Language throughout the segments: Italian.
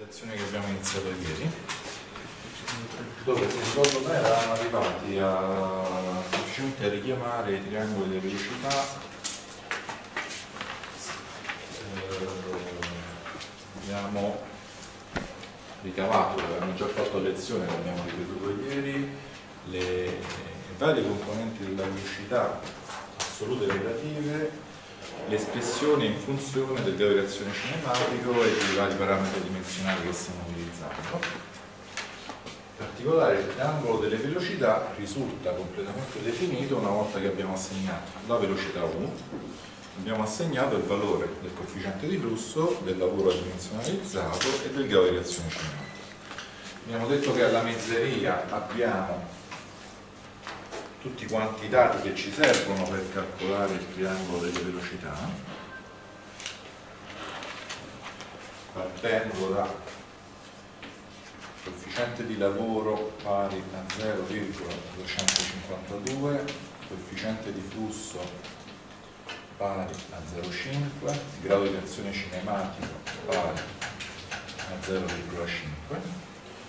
lezione che abbiamo iniziato ieri, dove secondo me eravamo arrivati a sufficiente a richiamare i triangoli di velocità. Eh, abbiamo ricavato, avevamo già fatto lezione, l'abbiamo ripetuto ieri, le varie componenti della velocità assolute e relative le espressioni in funzione del reazione cinematico e dei vari parametri dimensionali che stiamo utilizzando. In particolare il triangolo delle velocità risulta completamente definito una volta che abbiamo assegnato la velocità U, abbiamo assegnato il valore del coefficiente di flusso, del lavoro dimensionalizzato e del grado di reazione cinematica. Abbiamo detto che alla mezzeria abbiamo tutti quanti i dati che ci servono per calcolare il triangolo delle velocità partendo da coefficiente di lavoro pari a 0,252 coefficiente di flusso pari a 0,5 grado di reazione cinematico pari a 0,5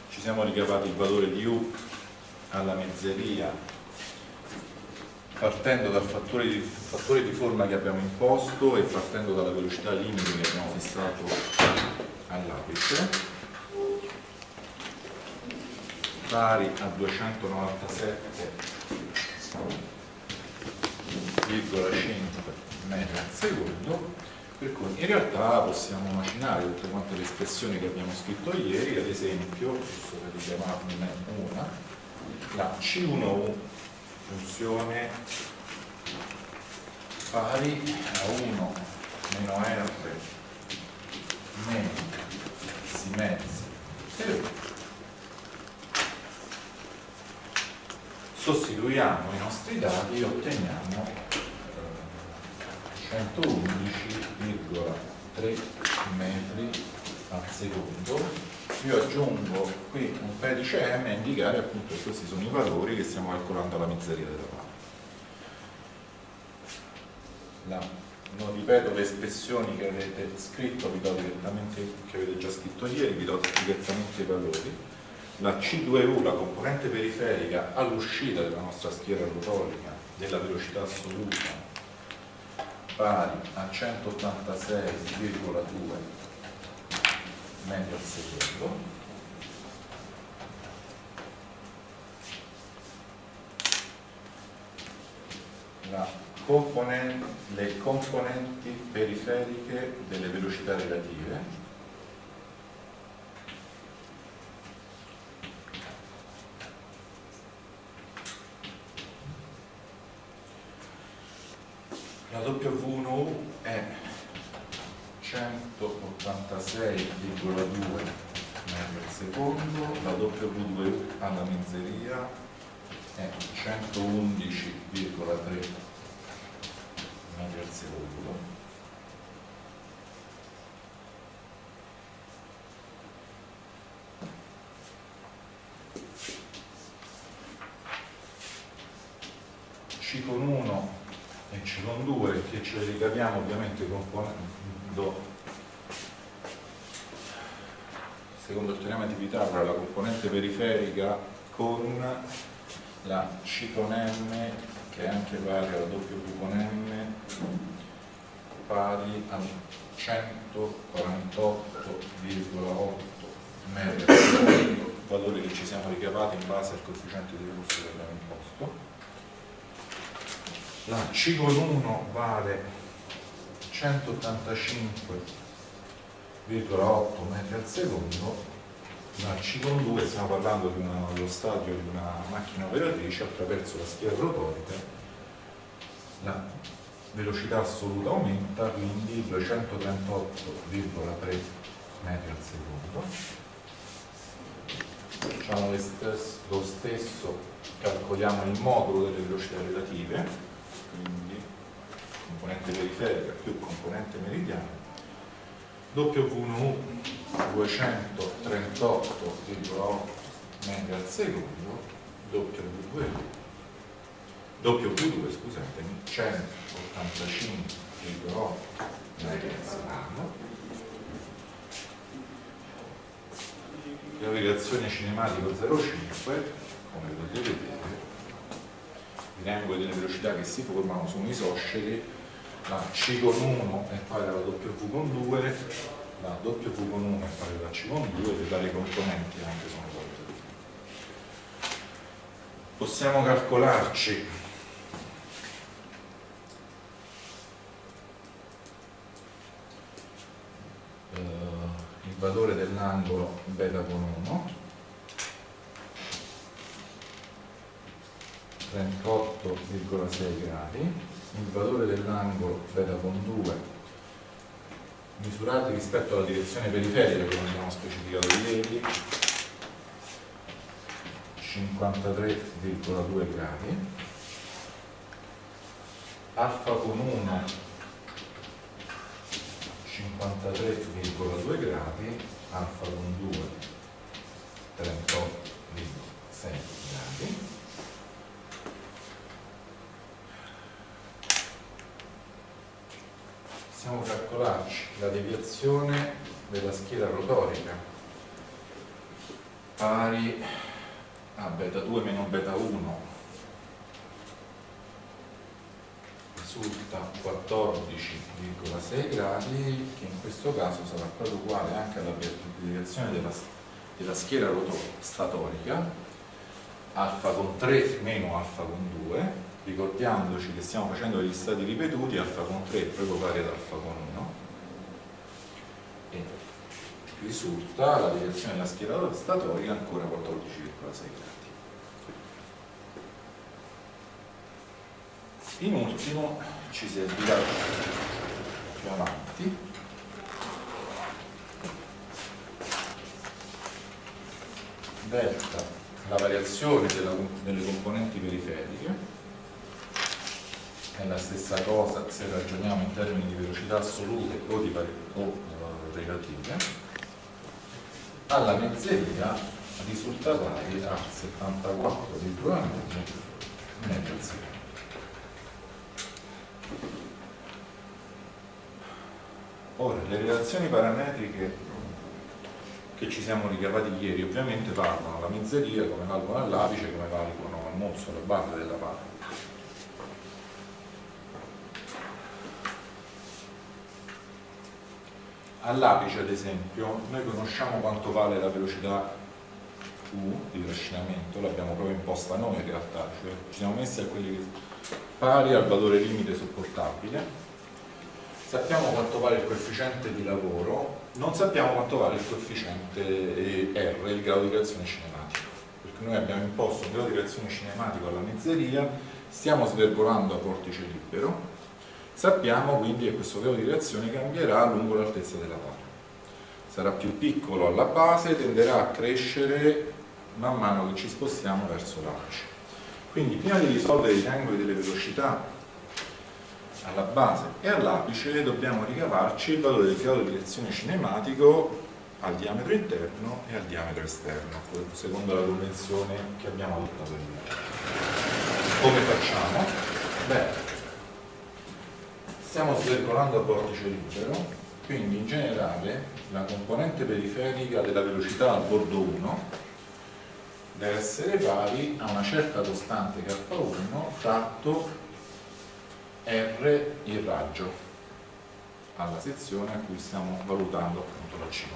ci siamo ricavati il valore di U alla mezzeria partendo dal fattore di, fattore di, forma che abbiamo imposto e partendo dalla velocità limite che abbiamo fissato all'apice pari a 297,5 metri al secondo per cui in realtà possiamo immaginare tutte quante le espressioni che abbiamo scritto ieri ad esempio, giusto per richiamarne una la C1U funzione pari a 1 meno r meno si mezzi. 1 sostituiamo i nostri dati e otteniamo eh, 111,3 metri al secondo io aggiungo qui un pedice m a indicare appunto che questi sono i valori che stiamo calcolando alla mizzeria della palla. non ripeto le espressioni che avete scritto, vi do direttamente, che avete già scritto ieri, vi do direttamente i valori. La C2U, la componente periferica all'uscita della nostra schiera rotorica della velocità assoluta pari a 186,2 metri al secondo componente, le componenti periferiche delle velocità relative. La W1U è 186,2 metri al secondo, la W2 alla mezzeria è 111,3 metri al secondo. C con 1 e C con 2 che ce le ricaviamo ovviamente componendo secondo il teorema di Pitagora la componente periferica con la C con M che è anche pari alla W con M pari a 148,8 metri secondo valore che ci siamo ricavati in base al coefficiente di flusso che abbiamo imposto. La C con 1 vale 185 0,8 metri al secondo ma C con 2 stiamo parlando di una, dello stadio di una macchina operatrice attraverso la schiera rotorica la velocità assoluta aumenta quindi 238,3 metri al secondo. Facciamo lo stesso calcoliamo il modulo delle velocità relative quindi componente periferica più componente meridiana W1U 238,8 metri al secondo, W2U W2 scusatemi 185,8 metri al secondo. Direzione cinematico 0,5 come potete vedere i triangoli delle velocità che si formano sono isosceli la C con 1 è pari alla W con 2 la W con 1 è pari alla C con 2 e le varie componenti anche sono valute possiamo calcolarci. Eh, il valore dell'angolo beta con 1 38,6 gradi, il valore dell'angolo beta con 2 misurati rispetto alla direzione periferica come abbiamo specificato ieri 53,2 gradi alfa con 1 53,2 gradi alfa con 2 38,6 gradi possiamo calcolarci la deviazione della schiera rotorica pari a beta 2 meno beta 1 risulta 14,6 gradi che in questo caso sarà proprio uguale anche alla deviazione della, della schiera statorica alfa con 3 meno alfa con 2 ricordiamoci che stiamo facendo degli stati ripetuti alfa con 3 è proprio pari ad alfa con 1 e risulta la direzione della schiera statorica ancora 14,6 gradi. In ultimo ci servirà più avanti. Delta la variazione della, delle componenti periferiche è la stessa cosa se ragioniamo in termini di velocità assolute o, di o uh, relative, alla mezzeria risulta pari a 74,9 mezzeria. Ora, le relazioni parametriche che ci siamo ricavati ieri ovviamente valgono alla mezzeria come valgono all'apice come valgono al mozzo, alla base della parte all'apice ad esempio noi conosciamo quanto vale la velocità U di trascinamento, l'abbiamo proprio imposta noi in realtà, cioè ci siamo messi a quelli pari al valore limite sopportabile, sappiamo quanto vale il coefficiente di lavoro, non sappiamo quanto vale il coefficiente R, il grado di reazione cinematica, perché noi abbiamo imposto un grado di reazione cinematico alla mezzeria, stiamo svergolando a vortice libero, Sappiamo quindi che questo grado di reazione cambierà lungo l'altezza della palla. Sarà più piccolo alla base, tenderà a crescere man mano che ci spostiamo verso l'apice. Quindi prima di risolvere i triangoli delle velocità alla base e all'apice dobbiamo ricavarci il valore del grado di direzione cinematico al diametro interno e al diametro esterno, secondo la convenzione che abbiamo adottato ieri. Come facciamo? Beh, stiamo svergolando a vortice libero, quindi in generale la componente periferica della velocità a bordo 1 deve essere pari a una certa costante K1 fratto R il raggio alla sezione a cui stiamo valutando appunto la C1.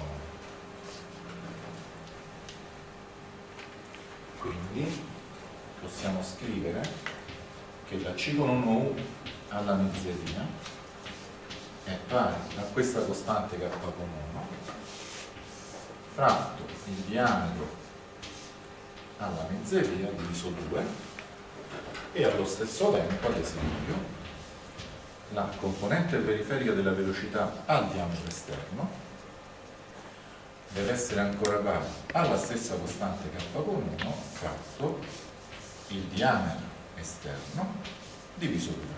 Quindi possiamo scrivere che la C1U alla mezzeria è pari a questa costante K con 1 fratto il diametro alla mezzeria diviso 2 e allo stesso tempo ad esempio la componente periferica della velocità al diametro esterno deve essere ancora pari alla stessa costante k con 1 fratto il diametro esterno diviso 2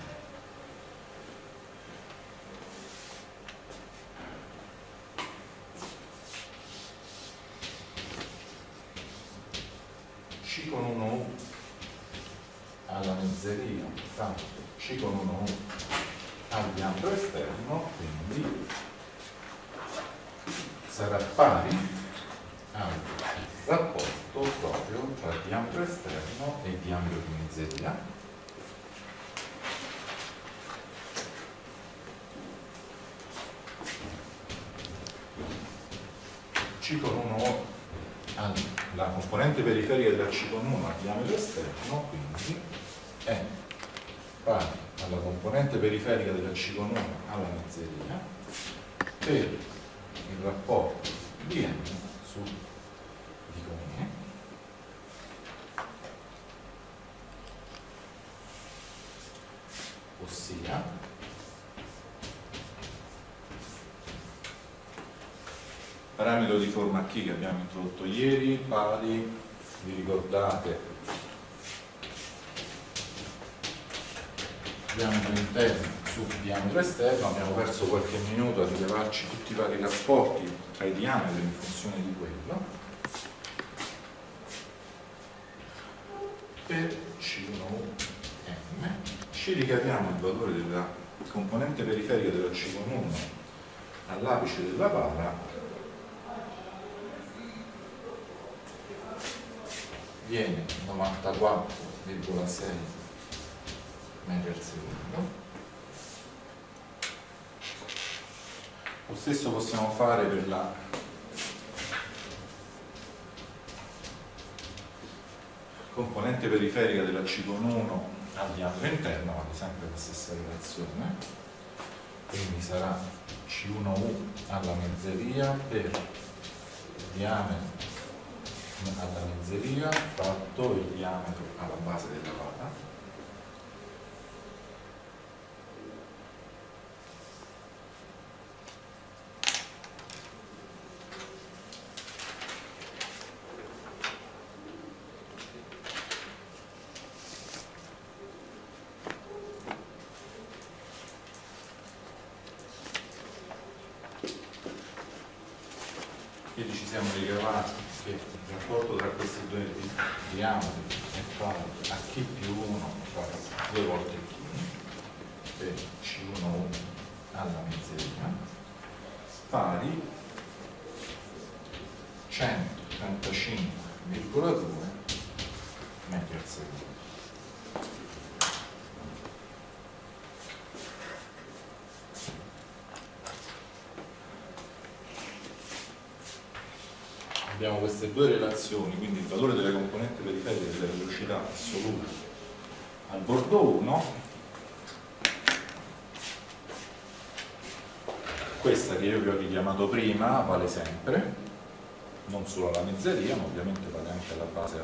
mezzeria, tanto C con 1U al diametro esterno, quindi sarà pari al diametro esterno e diametro di mezzeria. C con 1 la componente periferica della C con 1 a diametro esterno, quindi è pari alla componente periferica della C con 1 alla mezzeria per il rapporto di n su di con E ossia parametro di forma K che abbiamo introdotto ieri, pari, vi ricordate, diametro interno su diametro esterno, abbiamo perso qualche minuto a rilevarci tutti i vari rapporti tra i diametri in funzione di quello. Per C1M ci ricaviamo il valore della componente periferica della C con 1 all'apice della para viene 94,6 al secondo lo stesso possiamo fare per la componente periferica della C con 1 al interno ma sempre la stessa relazione. Quindi sarà C1U alla mezzeria per diametro alla mezzeria fatto il diametro alla base della vata quindi ci siamo ricavati che il rapporto tra questi due diametri è pari a K più 1 uguale due volte K per C1 alla mezzeria pari 135,2 metri al secondo. abbiamo queste due relazioni, quindi il valore delle componenti periferiche della velocità assoluta. Al bordo 1, questa che io vi ho richiamato prima vale sempre, non solo alla mezzeria, ma ovviamente vale anche alla base e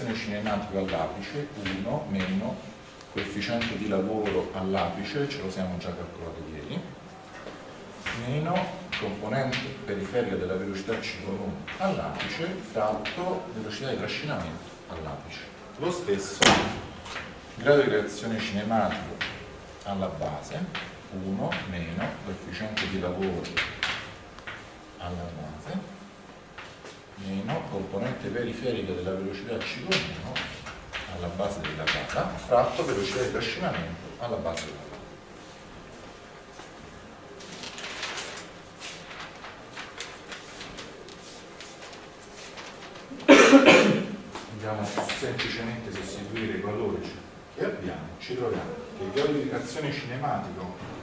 all'apice. cinematico all'apice 1 meno coefficiente di lavoro all'apice, ce lo siamo già calcolato ieri, meno componente periferica della velocità C1 all'apice fratto velocità di trascinamento all'apice. Lo stesso grado di reazione cinematico alla base 1 meno coefficiente di lavoro alla base meno componente periferica della velocità C1 alla base della data fratto velocità di trascinamento alla base della data. Andiamo semplicemente a sostituire i valori che abbiamo, ci troviamo che il grado di cinematico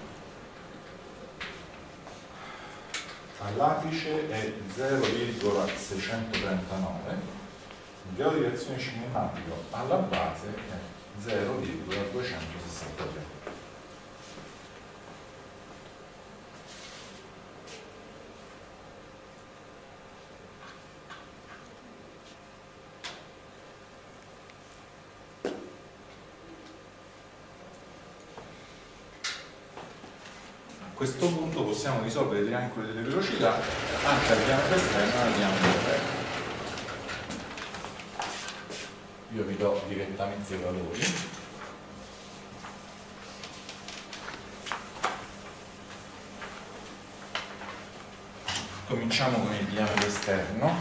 all'apice è 0,639, il grado di reazione cinematico alla base è 0,263. Questo punto possiamo risolvere i triangoli delle velocità anche al piano esterno e al piano interno. Io vi do direttamente i valori. Cominciamo con il diametro esterno,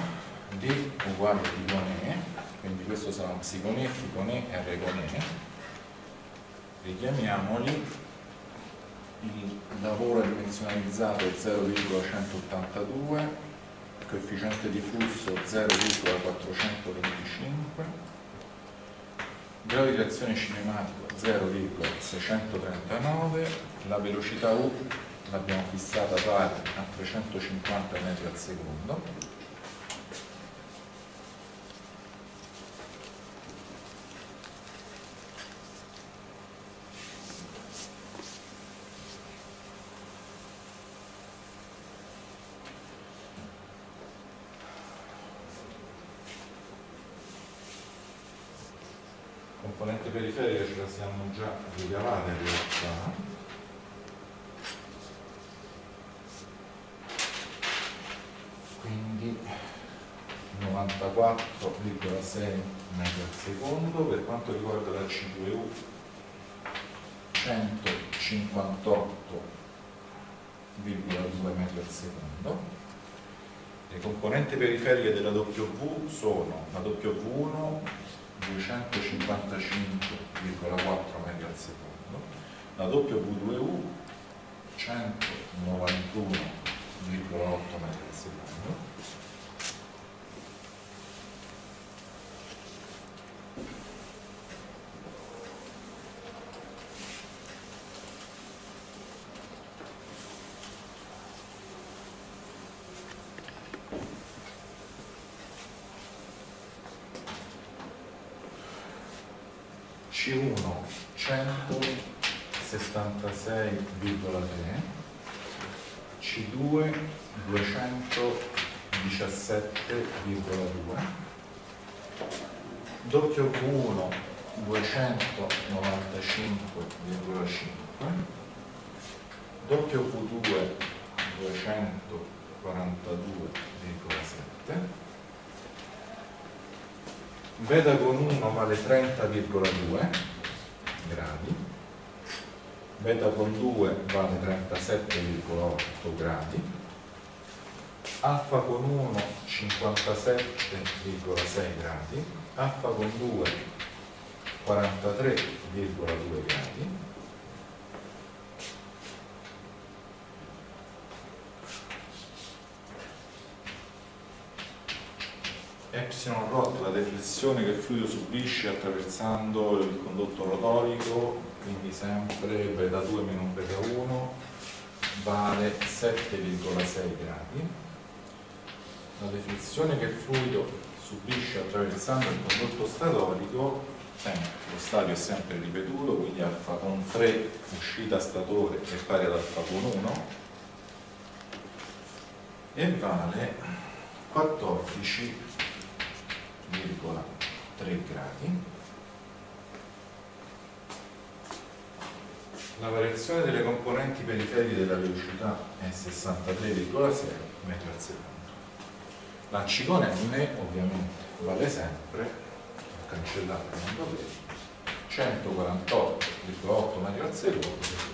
D uguale a D con E, quindi questo sarà un psicone, ficone e R con E. Richiamiamoli il lavoro è dimensionalizzato 0,182 coefficiente di flusso 0,425 grado di reazione cinematico 0,639 la velocità U l'abbiamo fissata pari a 350 metri al secondo componente periferica ce la siamo già ricavata in realtà quindi 94,6 metri al secondo per quanto riguarda la C2U 158,2 metri al secondo le componenti periferiche della W sono la W1 255,4 metri al secondo, la W2U 191,8 metri C1 176,3 C2 217,2 W1 295,5 W2 242,7 beta con 1 vale 30,2 gradi, beta con 2 vale 37,8 gradi, alfa con 1 57,6 gradi, alfa con 2 43,2 gradi, epsilon rot la deflessione che il fluido subisce attraversando il condotto rotorico quindi sempre beta 2 meno beta 1 vale 7,6 gradi. La deflessione che il fluido subisce attraversando il condotto statorico sempre, lo stadio è sempre ripetuto quindi alfa con 3 uscita statore è pari ad alfa con 1 e vale 14 3 gradi. La variazione delle componenti periferiche della velocità è 63,6 metri al secondo. La C con M ovviamente vale sempre cancellata non dovete 148,8 metri al secondo.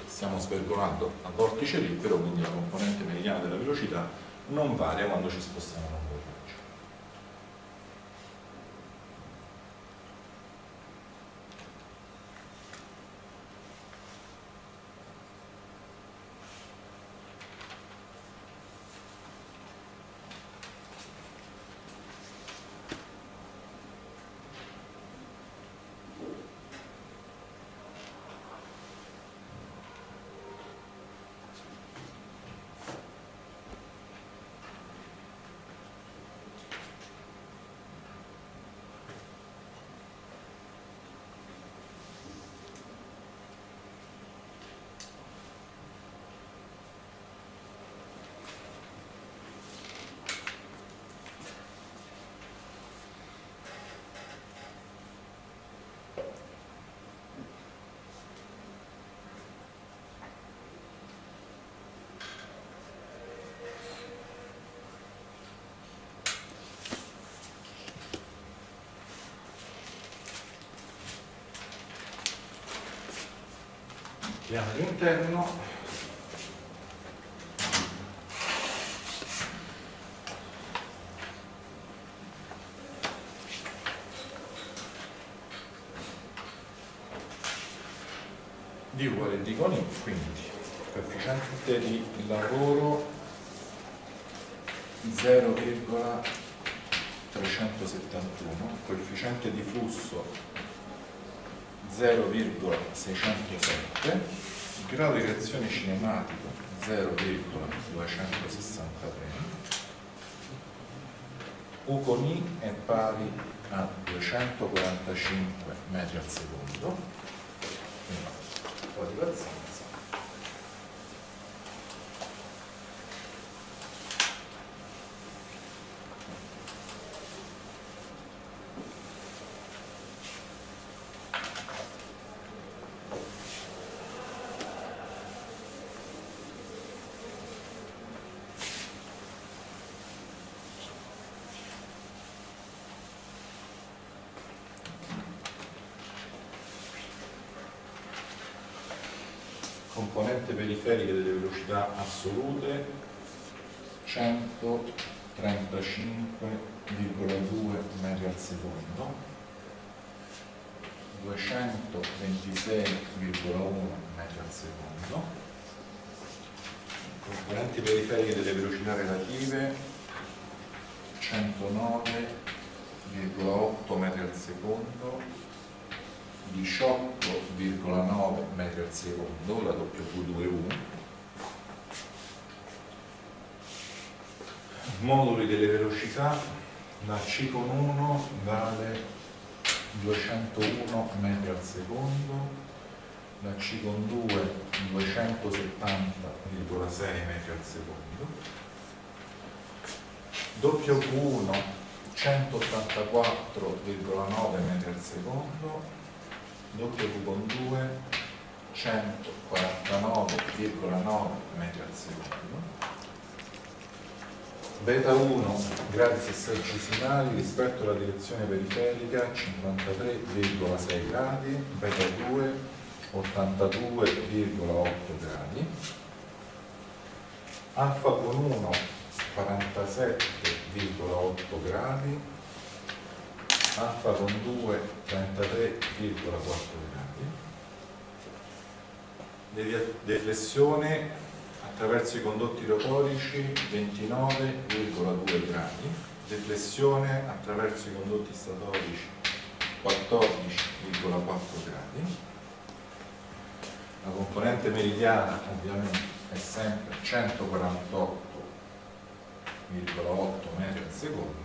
Stiamo svergolando a vortice libero quindi la componente meridiana della velocità non varia quando ci spostiamo piano interno di uguale di con i quindi coefficiente di lavoro 0,371 coefficiente di flusso 0,607 grado di reazione cinematico 0,263 U con I è pari a 245 metri al secondo quindi un po' di pazienza componente periferica delle velocità assolute 135,2 metri al secondo 226,1 metri al secondo componenti periferiche delle velocità relative 109,8 metri al secondo 18,9 metri al secondo, la W2U. Moduli delle velocità, la C con 1 vale 201 metri al secondo, la C con 2 270,6 metri al secondo, W1 184,9 metri al secondo, W con 2 149,9 metri al secondo beta 1 gradi sessagesimali rispetto alla direzione periferica 53,6 gradi beta 2 82,8 gradi. Alfa con 1 47,8 gradi. Alfa con 2 33,4 gradi. Deflessione attraverso i condotti rotorici 29,2 gradi deflessione attraverso i condotti statorici 14,4 gradi. La componente meridiana ovviamente è sempre 148,8 metri al secondo.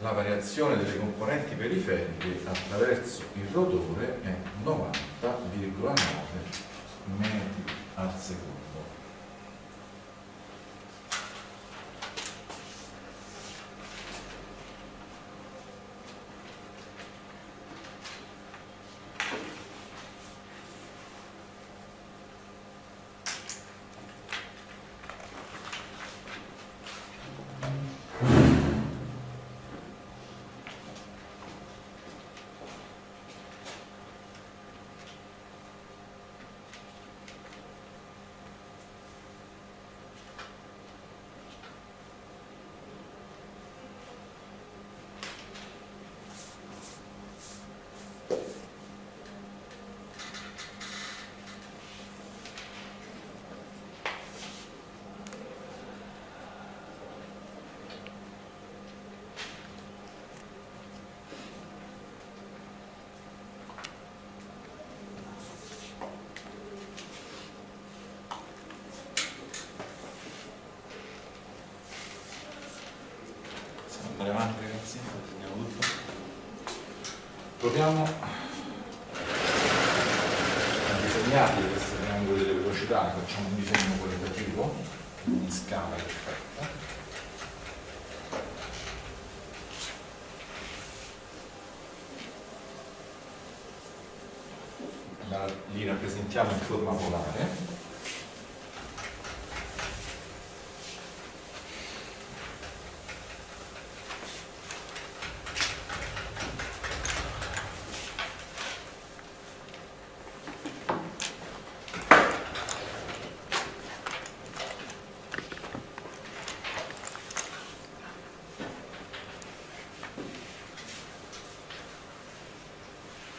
La variazione delle componenti periferiche attraverso il rotore è 90,9 metri al secondo. andare avanti ragazzi, andiamo tutto. Proviamo a disegnare questi triangoli delle velocità, facciamo un disegno qualitativo in scala perfetta. li rappresentiamo in forma polare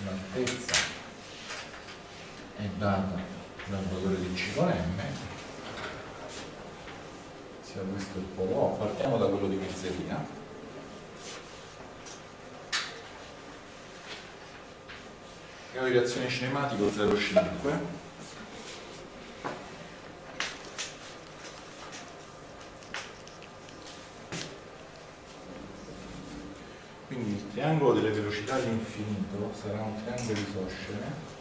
l'altezza è data dal valore di C con M sia questo il polo O partiamo da quello di mezzeria grado di reazione cinematico 0,5 Quindi il triangolo delle velocità all'infinito sarà un triangolo isoscele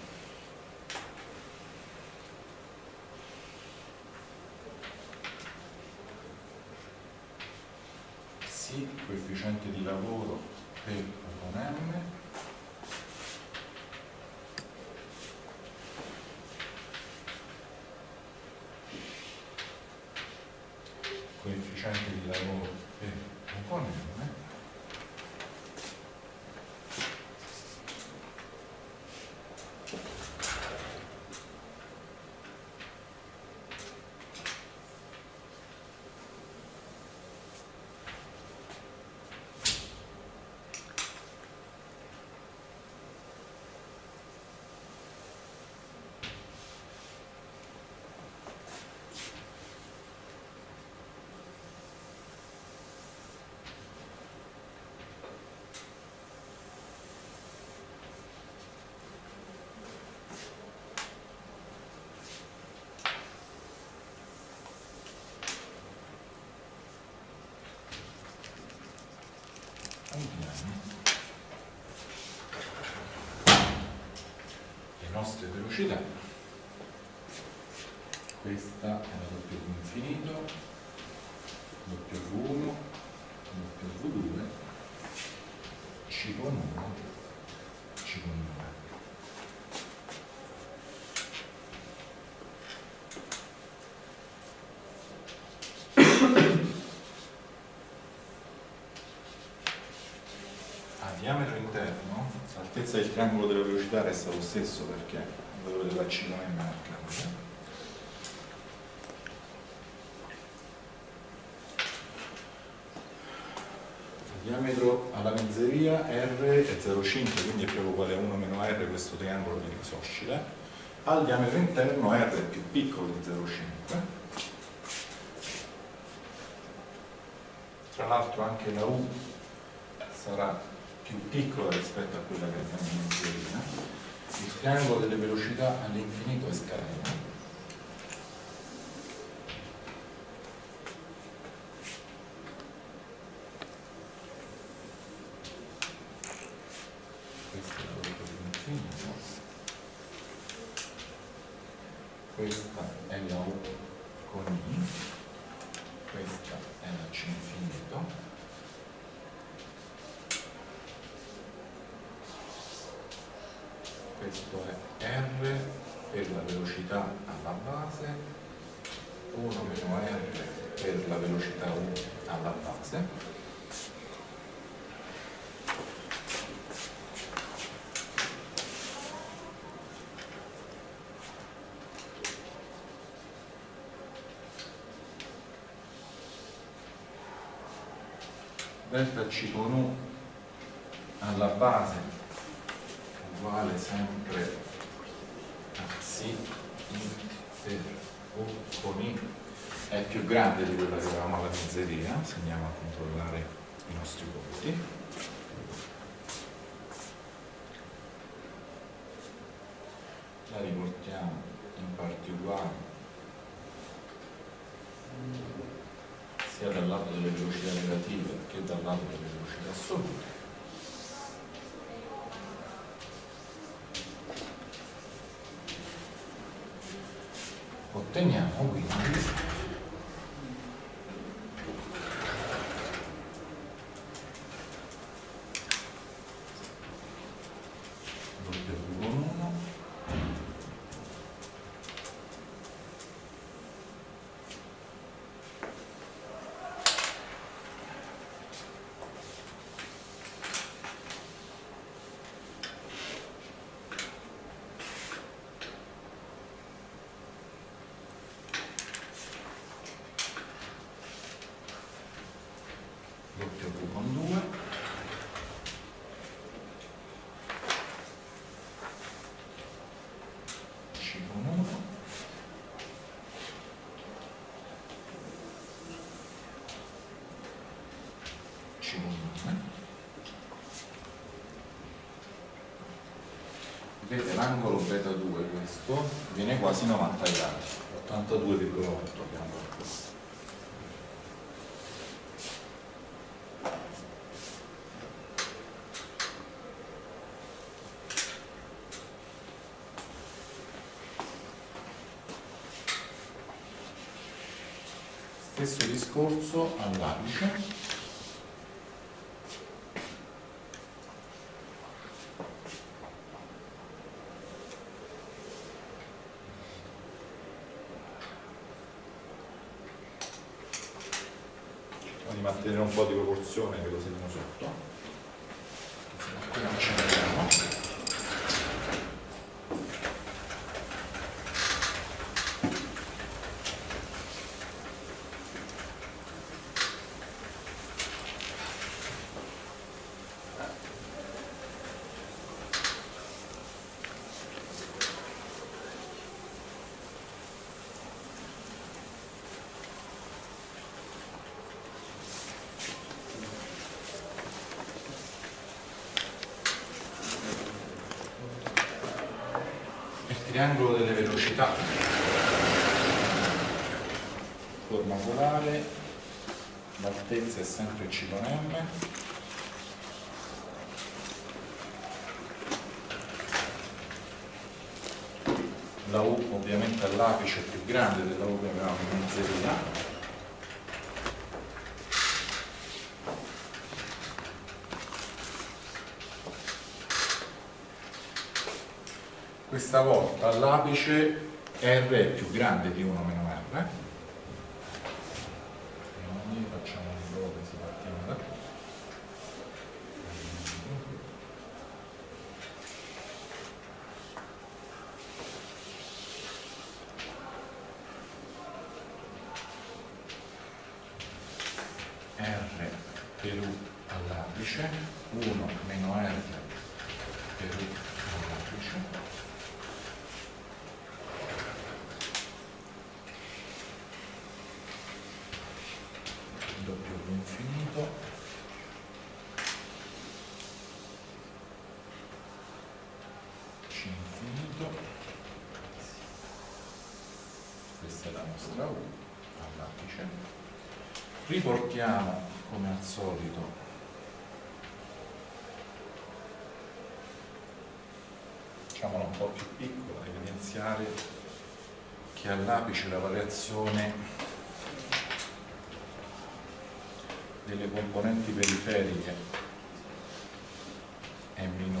coefficiente di lavoro per con m coefficiente di lavoro per con m le nostre velocità. Questa è la W infinito W1 W2 C con 1 C con 2 l'altezza del velocità resta lo stesso perché il valore della C non è cambia. Il diametro alla mezzeria R è 0,5 quindi è proprio uguale a 1 meno R questo triangolo viene isoscile al diametro interno R è più piccolo di 0,5 tra l'altro anche la U sarà più piccola rispetto a quella che abbiamo in teoria, il triangolo delle velocità all'infinito è scaleno. Questa è la velocità dell'infinito. Questa è la U con I, questa è la C infinito. questo è R per la velocità alla base 1 meno R per la velocità U alla base. Delta C con U alla base uguale sempre a psi per U con I è più grande di quella che avevamo alla mezzeria, se andiamo a controllare i nostri conti. La riportiamo in parti uguali sia dal lato delle velocità negative che dal lato delle velocità assolute otteniamo quindi vedete l'angolo beta 2 questo viene quasi 90 gradi. 82,8 abbiamo. calcolato discorso all'apice mantenere un po' di proporzione che lo segno sotto qui non ce l'abbiamo triangolo delle velocità. Forma polare l'altezza è sempre c con m. La U ovviamente all'apice è più grande della U che avevamo in mezzeria questa volta l'apice R è più grande di 1 meno R quindi facciamo un dove si partiamo da qui R per U all'apice 1 meno R per U all'apice infinito C infinito questa è la nostra U all'apice riportiamo come al solito facciamola un po' più piccola evidenziare che all'apice la variazione delle componenti periferiche è minore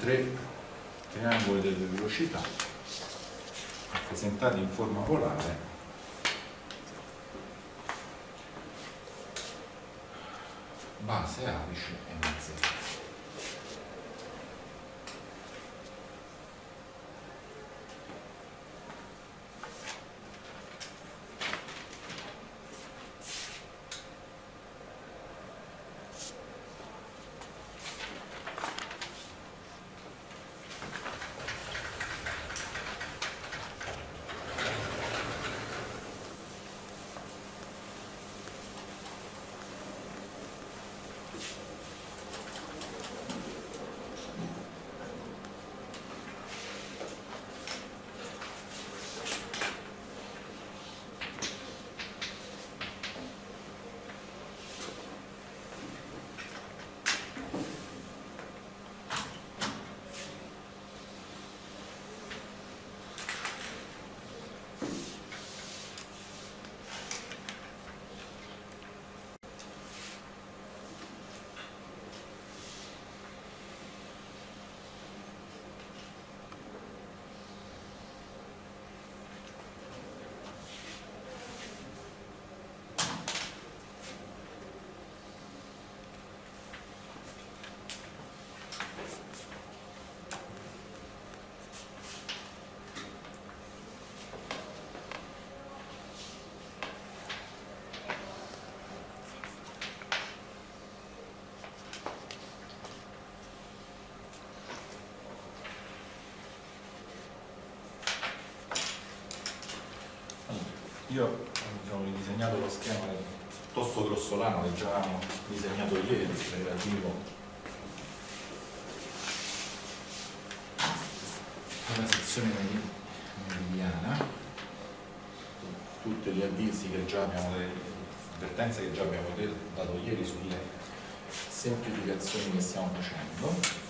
tre triangoli delle velocità rappresentati in forma polare base, apice e mezz'era. Io diciamo, ridisegnato lo schema piuttosto grossolano che già avevamo disegnato ieri, relativo alla sezione meridiana, tutti gli avvisi che già abbiamo, avvertenze che già abbiamo dato ieri sulle semplificazioni che stiamo facendo.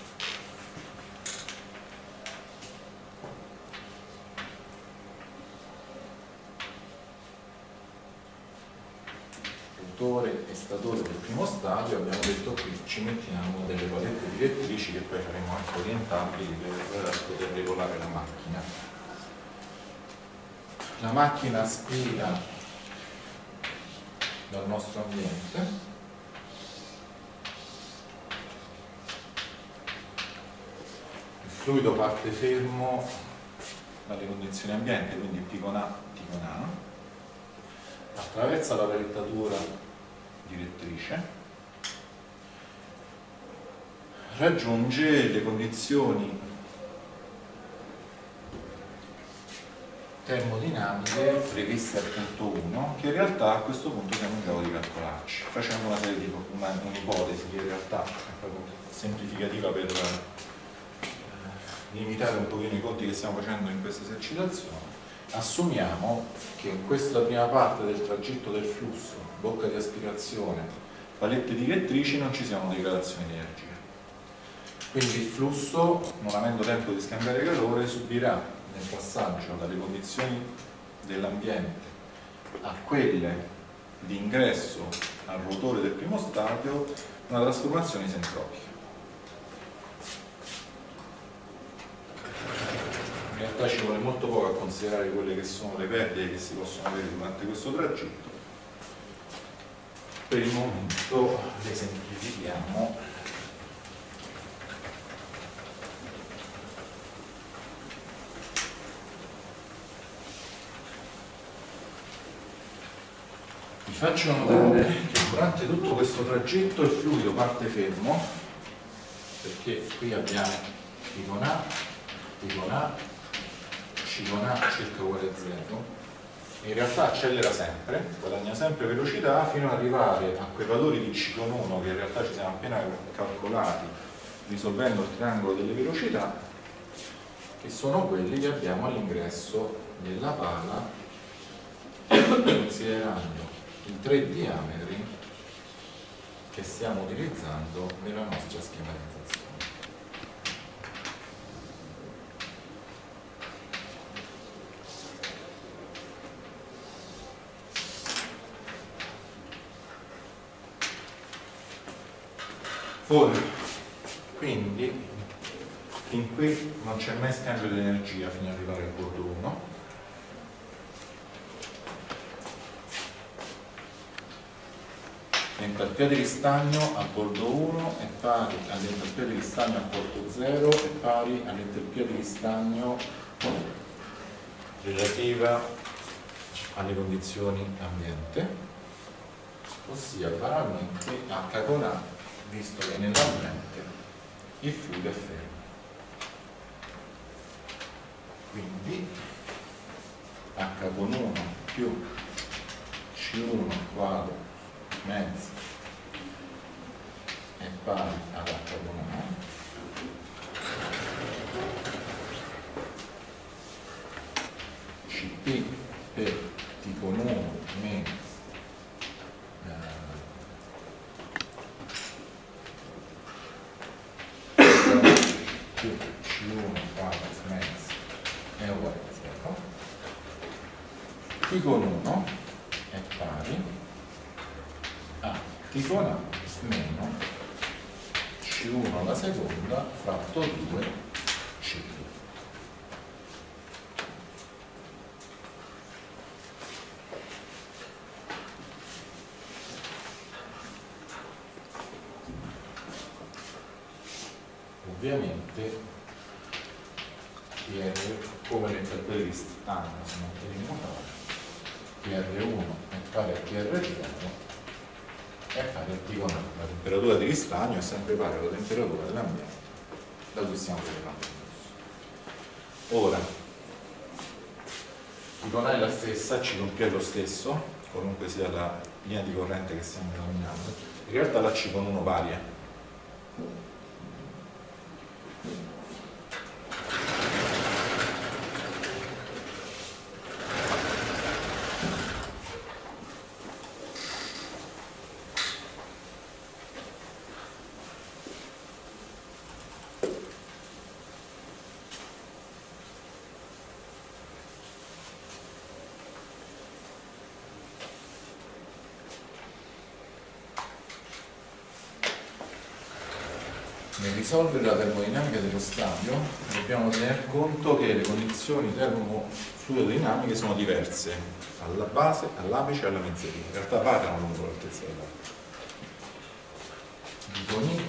autore e statore del primo stadio abbiamo detto qui ci mettiamo delle palette direttrici che poi faremo anche orientabili per poter regolare la macchina. La macchina aspira dal nostro ambiente. Il fluido parte fermo dalle condizioni ambiente quindi P con A, T con A attraversa la rettatura direttrice, raggiunge le condizioni termodinamiche previste al punto 1 che in realtà a questo punto siamo in grado di calcolarci. Facciamo una serie di un'ipotesi che in realtà è proprio semplificativa per eh, limitare un pochino i conti che stiamo facendo in questa esercitazione. Assumiamo che in questa prima parte del tragitto del flusso bocca di aspirazione, palette direttrici, non ci siano degradazioni di energia. Quindi il flusso, non avendo tempo di scambiare calore, subirà nel passaggio dalle condizioni dell'ambiente a quelle di ingresso al rotore del primo stadio una trasformazione isentropica. In realtà ci vuole molto poco a considerare quelle che sono le perdite che si possono avere durante questo tragitto per il momento le semplifichiamo vi faccio notare che durante tutto questo tragitto il fluido parte fermo perché qui abbiamo con A, con A, C con A circa uguale a 0 in realtà accelera sempre, guadagna sempre velocità fino ad arrivare a quei valori di C con 1 che in realtà ci siamo appena calcolati risolvendo il triangolo delle velocità che sono quelli che abbiamo all'ingresso della pala considerando i tre diametri che stiamo utilizzando nella nostra schematizzazione. Ora, quindi fin qui non c'è mai scambio di energia fino ad arrivare al bordo 1 l'entalpia di ristagno al bordo 1 è pari all'entalpia di ristagno al bordo 0 è pari all'entalpia di ristagno relativa alle condizioni ambiente ossia banalmente H con A visto che nell'ambiente il fluido è fermo. Quindi H con 1 più C1 quadro mezzo pari ad H 1 CP per T con 1 meno più C1 quadro mezzo è uguale a 0 T con 1 è pari a T con A meno C1 alla seconda fratto 2 C2 ovviamente PR come le tabelle di stagno sono mutare PR1 è pari a PR0 è pari a T con la temperatura di ristagno è sempre pari alla temperatura dell'ambiente da cui stiamo parlando ora T con A è la stessa C con P è lo stesso qualunque sia la linea di corrente che stiamo esaminando. In realtà la C con 1 varia nel risolvere la termodinamica dello stadio dobbiamo tener conto che le condizioni termofluidodinamiche sono diverse alla base, all'apice e alla mezzeria. In realtà variano lungo l'altezza dell'acqua. D con I,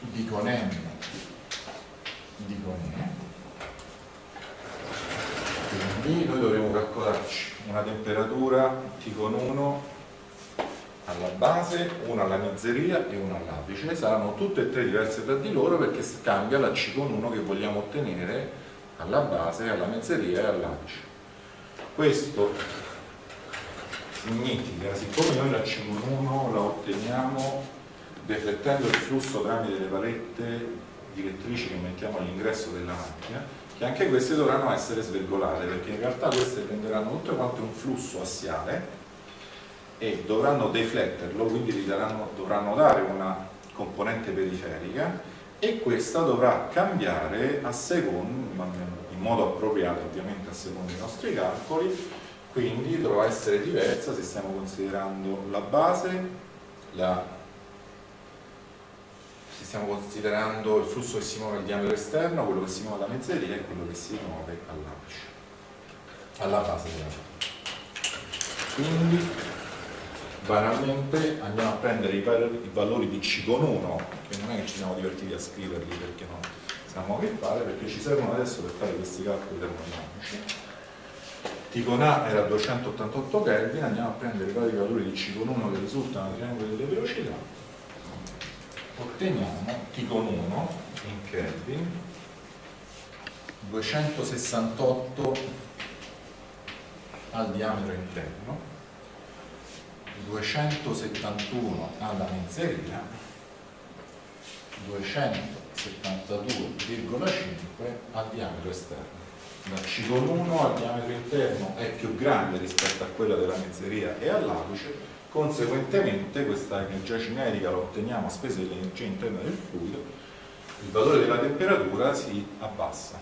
D con M, D con E. Quindi noi dovremo calcolarci una temperatura T con 1 alla base, una alla mezzeria e una all'apice, saranno tutte e tre diverse tra di loro perché cambia la C con 1 che vogliamo ottenere alla base, alla mezzeria e all'apice. Questo significa, siccome noi la C con 1 la otteniamo deflettendo il flusso tramite le palette direttrici che mettiamo all'ingresso della macchina, che anche queste dovranno essere svirgolate perché in realtà queste prenderanno tutto quanto un flusso assiale e dovranno defletterlo, quindi daranno, dovranno dare una componente periferica e questa dovrà cambiare a secondo, in modo appropriato ovviamente a secondo i nostri calcoli, quindi dovrà essere diversa se stiamo considerando la base, la, se stiamo considerando il flusso che si muove al diametro esterno, quello che si muove alla mezzeria e quello che si muove all'apice, alla base della. Quindi banalmente andiamo a prendere i, i, valori di C con 1 che non è che ci siamo divertiti a scriverli perché non sappiamo che fare perché ci servono adesso per fare questi calcoli termodinamici. T con A era 288 Kelvin andiamo a prendere i vari valori di C con 1 che risultano dai triangoli delle velocità. Otteniamo T con 1 in Kelvin 268 al diametro interno 271 alla mezzeria 272,5 al diametro esterno. La C con 1 al diametro interno è più grande rispetto a quella della mezzeria e all'apice. Conseguentemente questa energia cinetica la otteniamo a spese dell'energia interna del fluido. Il valore della temperatura si abbassa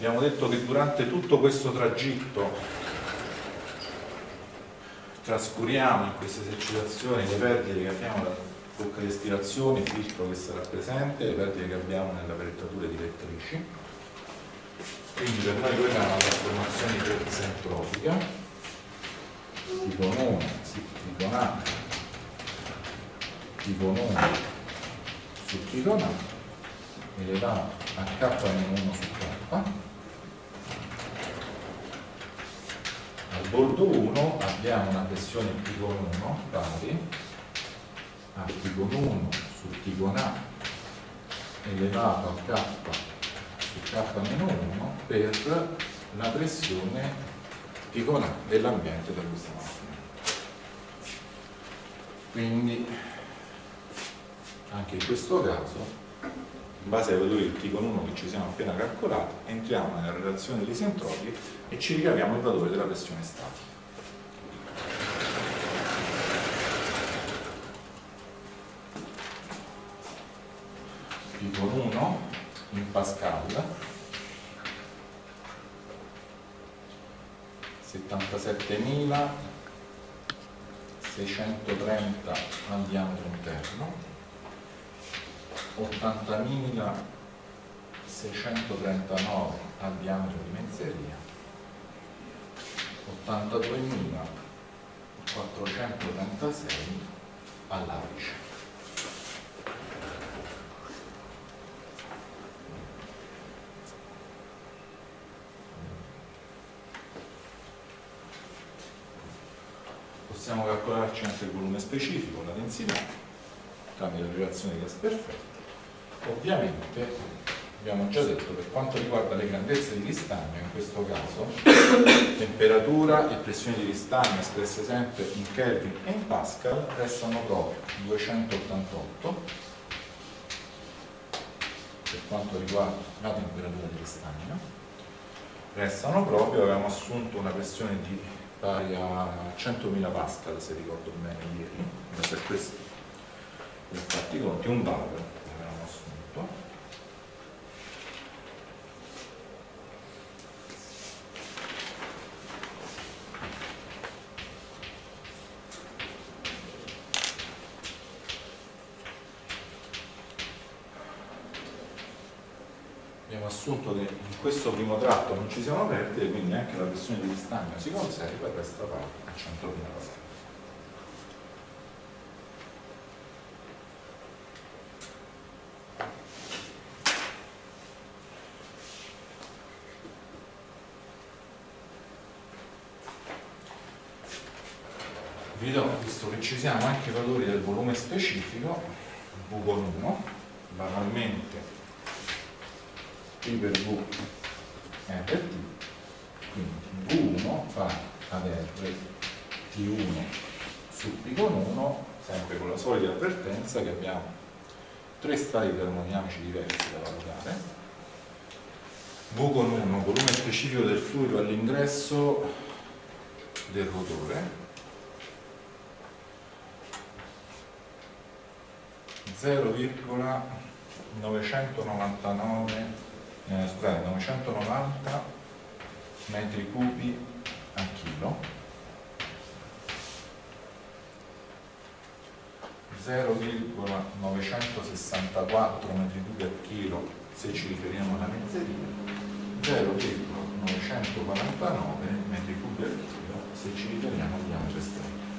abbiamo detto che durante tutto questo tragitto trascuriamo in queste esercitazioni le perdite che abbiamo bocca di aspirazione, filtro che sarà presente, le perdite che abbiamo nella penetratura direttrici. Quindi per noi quella è una trasformazione isentropica, tipo 1, sì, tipo A, tipo 1 su tipo A, elevato a K-1 su K. bordo 1 abbiamo una pressione P1 pari a P1 su P1 A elevato a K su K-1 per la pressione P1 A dell'ambiente da questa macchina. Quindi anche in questo caso in base ai valori del T con 1 che ci siamo appena calcolati, entriamo nella relazione degli isentropi e ci ricaviamo il valore della pressione statica. T con 1 in Pascal 77.630 al diametro interno 80.639 al diametro di mezzeria 82.436 all'apice. Possiamo calcolarci anche il volume specifico, la densità tramite la relazione di gas perfetto Ovviamente abbiamo già detto per quanto riguarda le grandezze di ristagno, in questo caso temperatura e pressione di ristagno espresse sempre in Kelvin e in Pascal restano proprio 288 per quanto riguarda la temperatura di ristagno restano proprio, avevamo assunto una pressione di pari a 100.000 Pascal se ricordo bene ieri, in base a questo per fatti conti, un valore assunto che in questo primo tratto non ci siano perdite, quindi anche la pressione di ristagno si conserva e resta pari a 100.000 pascal. vi do, visto che ci siamo anche i valori del volume specifico, V con 1, banalmente P per V è per T, quindi V1 fa avere T1 su P con 1, sempre con la solita avvertenza che abbiamo tre stati termodinamici diversi da valutare. V con 1, volume specifico del fluido all'ingresso del rotore, 0,999 eh, scusate, 990 metri cubi a chilo. 0,964 metri cubi a chilo se ci riferiamo alla mezzeria 0,949 metri cubi a chilo se ci riferiamo al diametro esterno